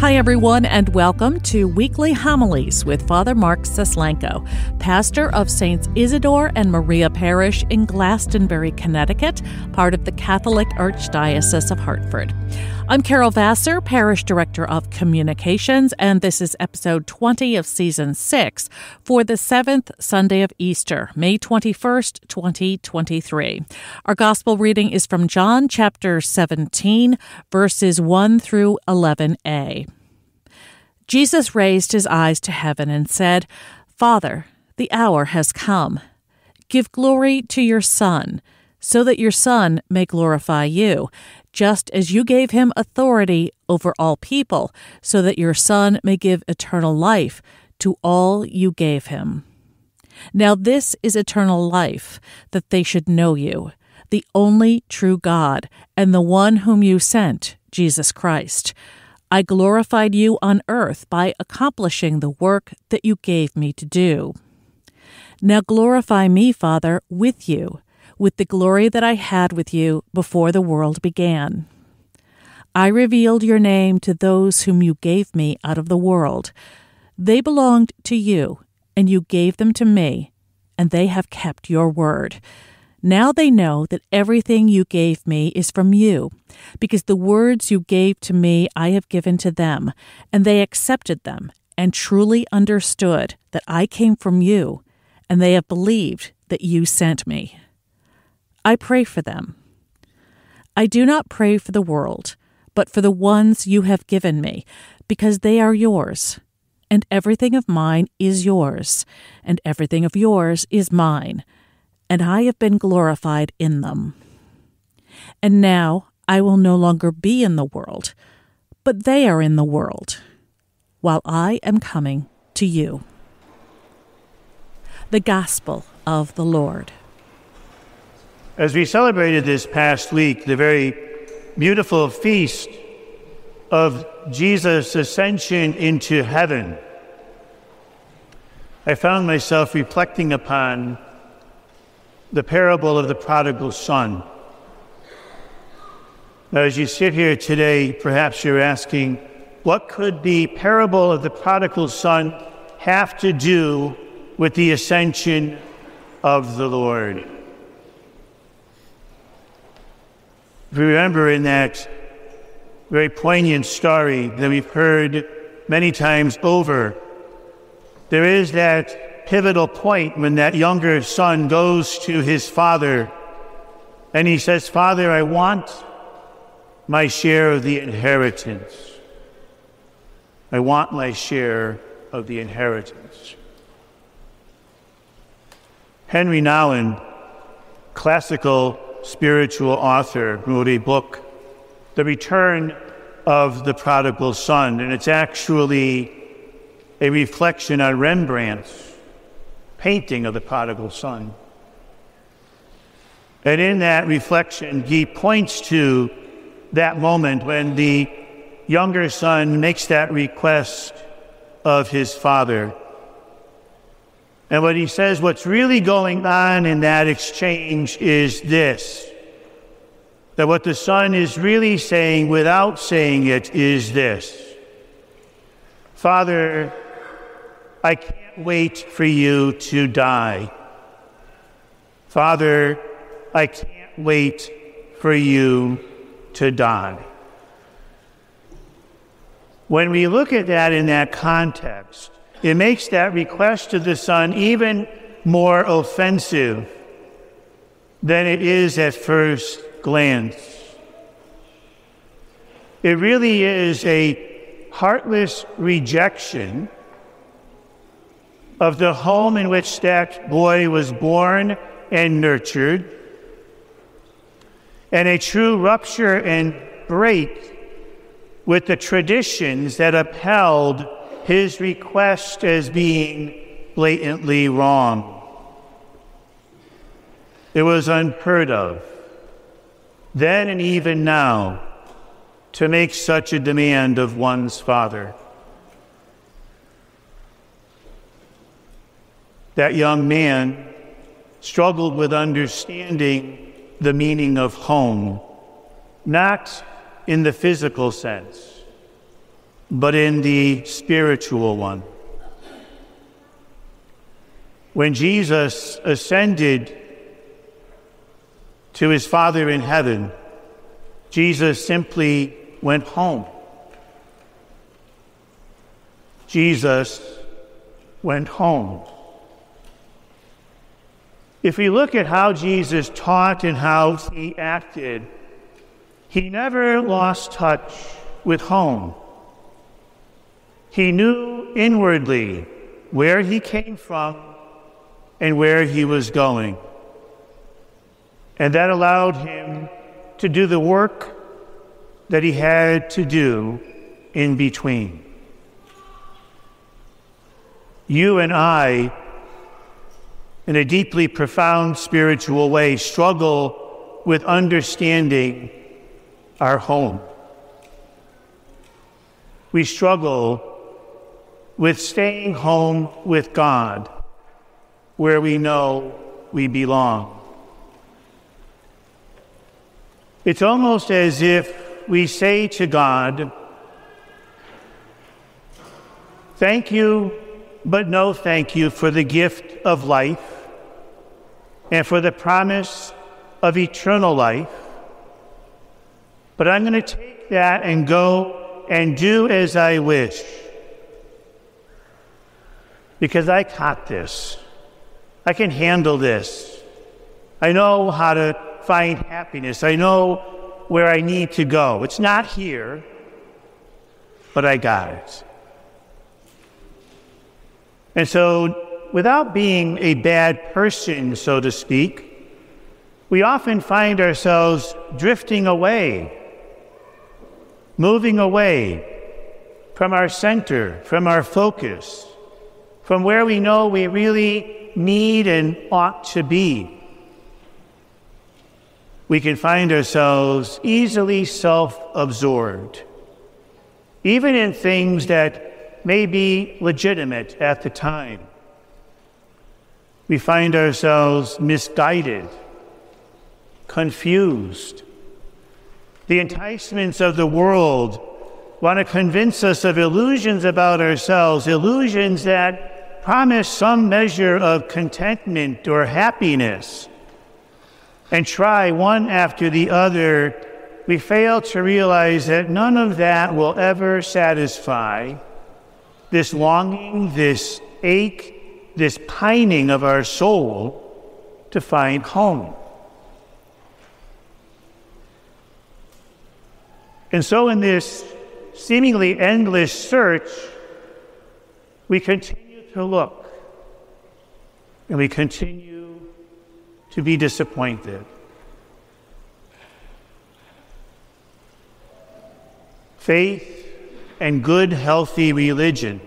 Hi, everyone, and welcome to Weekly Homilies with Father Mark Suslenko, pastor of Saints Isidore and Maria Parish in Glastonbury, Connecticut, part of the Catholic Archdiocese of Hartford. I'm Carol Vassar, Parish Director of Communications, and this is episode 20 of season 6 for the seventh Sunday of Easter, May 21st, 2023. Our gospel reading is from John chapter 17, verses 1 through 11a. Jesus raised his eyes to heaven and said, Father, the hour has come. Give glory to your Son, so that your Son may glorify you just as you gave him authority over all people, so that your Son may give eternal life to all you gave him. Now, this is eternal life, that they should know you, the only true God, and the one whom you sent, Jesus Christ. I glorified you on earth by accomplishing the work that you gave me to do. Now glorify me, Father, with you with the glory that I had with you before the world began. I revealed your name to those whom you gave me out of the world. They belonged to you, and you gave them to me, and they have kept your word. Now they know that everything you gave me is from you, because the words you gave to me I have given to them, and they accepted them, and truly understood that I came from you, and they have believed that you sent me. I pray for them. I do not pray for the world, but for the ones you have given me, because they are yours. And everything of mine is yours, and everything of yours is mine, and I have been glorified in them. And now I will no longer be in the world, but they are in the world, while I am coming to you. The Gospel of the Lord. As we celebrated this past week, the very beautiful feast of Jesus' ascension into heaven, I found myself reflecting upon the parable of the prodigal son. Now, as you sit here today, perhaps you're asking, what could the parable of the prodigal son have to do with the ascension of the Lord? Remember in that very poignant story that we've heard many times over, there is that pivotal point when that younger son goes to his father and he says, Father, I want my share of the inheritance. I want my share of the inheritance. Henri Nouwen, classical spiritual author, wrote a book, The Return of the Prodigal Son, and it's actually a reflection on Rembrandt's painting of the prodigal son. And in that reflection, he points to that moment when the younger son makes that request of his father. And what he says, what's really going on in that exchange is this that what the Son is really saying without saying it is this Father, I can't wait for you to die. Father, I can't wait for you to die. When we look at that in that context, it makes that request to the Son even more offensive than it is at first glance. It really is a heartless rejection of the home in which that boy was born and nurtured, and a true rupture and break with the traditions that upheld his request as being blatantly wrong. It was unheard of, then and even now, to make such a demand of one's father. That young man struggled with understanding the meaning of home, not in the physical sense but in the spiritual one. When Jesus ascended to his Father in heaven, Jesus simply went home. Jesus went home. If we look at how Jesus taught and how he acted, he never lost touch with home. He knew inwardly where he came from and where he was going. And that allowed him to do the work that he had to do in between. You and I, in a deeply profound spiritual way, struggle with understanding our home. We struggle with staying home with God, where we know we belong. It's almost as if we say to God, Thank you, but no thank you for the gift of life and for the promise of eternal life. But I'm going to take that and go and do as I wish because I caught this. I can handle this. I know how to find happiness. I know where I need to go. It's not here, but I got it. And so, without being a bad person, so to speak, we often find ourselves drifting away, moving away from our center, from our focus, from where we know we really need and ought to be we can find ourselves easily self absorbed, even in things that may be legitimate at the time. We find ourselves misguided, confused. The enticements of the world want to convince us of illusions about ourselves, illusions that promise some measure of contentment or happiness and try one after the other, we fail to realize that none of that will ever satisfy this longing, this ache, this pining of our soul to find home. And so, in this seemingly endless search, we continue to look and we continue to be disappointed. Faith and good, healthy religion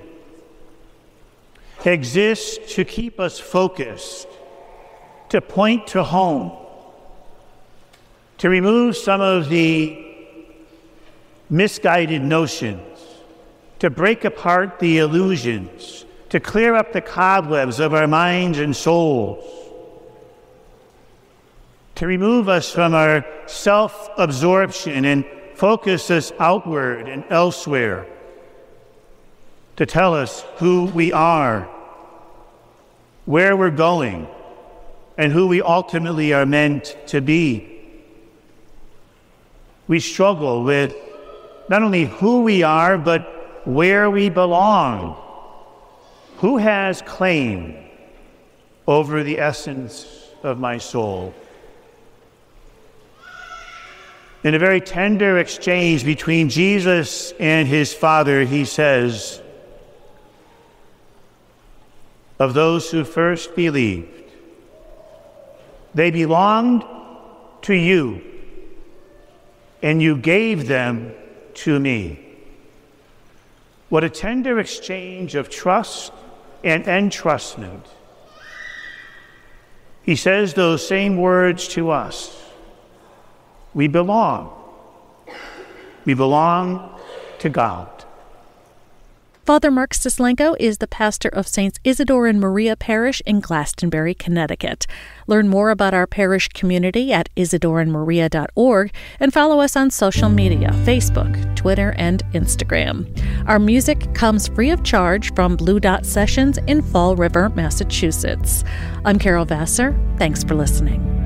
exist to keep us focused, to point to home, to remove some of the misguided notions, to break apart the illusions, to clear up the cobwebs of our minds and souls to remove us from our self absorption and focus us outward and elsewhere, to tell us who we are, where we're going, and who we ultimately are meant to be. We struggle with not only who we are, but where we belong. Who has claim over the essence of my soul? In a very tender exchange between Jesus and his Father, he says, Of those who first believed, they belonged to you, and you gave them to me. What a tender exchange of trust and entrustment. He says those same words to us. We belong. We belong to God. Father Mark Suslenko is the pastor of Saints Isidore and Maria Parish in Glastonbury, Connecticut. Learn more about our parish community at isidoreandmaria.org and follow us on social media Facebook, Twitter, and Instagram. Our music comes free of charge from Blue Dot Sessions in Fall River, Massachusetts. I'm Carol Vassar. Thanks for listening.